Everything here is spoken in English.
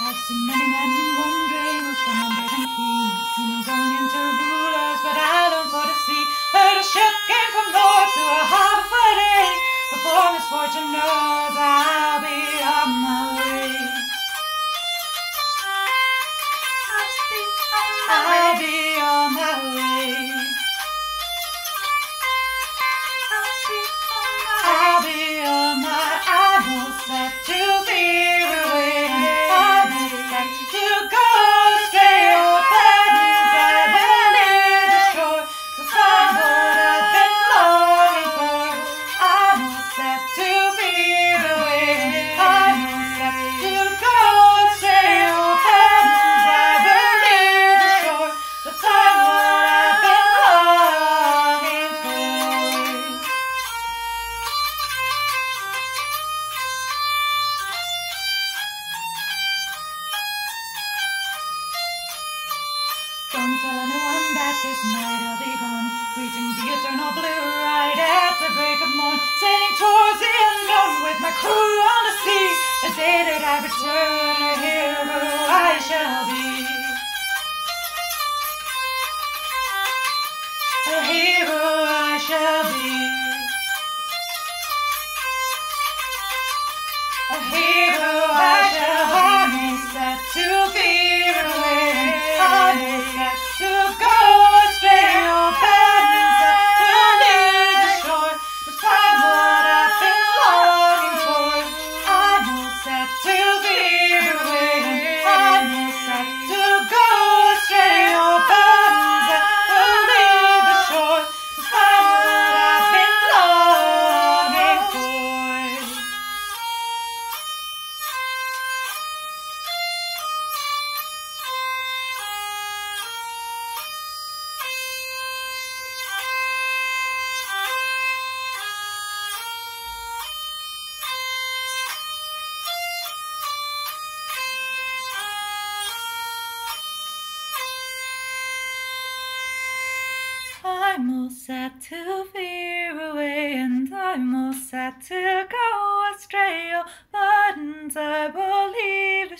see many men one under than keen. Seen them going into rulers, but I long for the sea. Heard a ship came from north to a harbor for a day. Before misfortune knows, I'll be on my way. I'll be Don't tell anyone that this night I'll be gone, reaching the eternal blue right at the break of morn, sailing towards the unknown with my crew on the sea. The day that I return, a hero I shall be. A hero I shall be. A hero I'm all set to veer away, and I'm all set to go astray. Oh, buttons, I will leave the